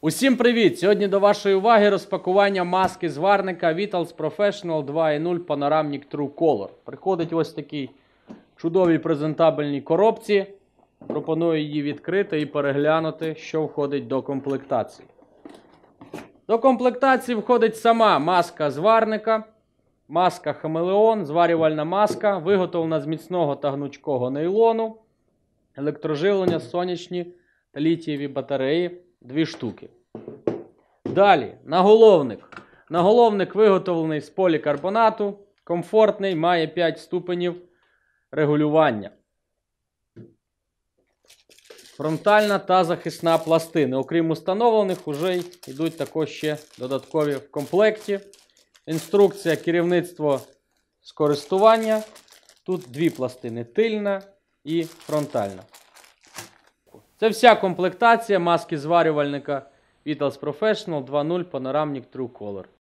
Усім привіт! Сьогодні до вашої уваги розпакування маски зварника Vitals Professional 2.0 Panoramic True Color. Приходить ось такий чудовій презентабельній коробці. Пропоную її відкрити і переглянути, що входить до комплектації. До комплектації входить сама маска зварника, маска хамелеон, зварювальна маска, виготовлена з міцного та гнучкого нейлону, електроживлення, сонячні та літієві батареї дві штуки. Далі, наголовник. Наголовник виготовлений з полікарбонату, комфортний, має 5 ступенів регулювання. Фронтальна та захисна пластини. Окрім установлених, вже йдуть також ще додаткові в комплекті. Інструкція керівництво з користування. Тут дві пластини тильна і фронтальна. Це вся комплектація маски зварювальника Vitals Professional 2.0 Panoramic True Color.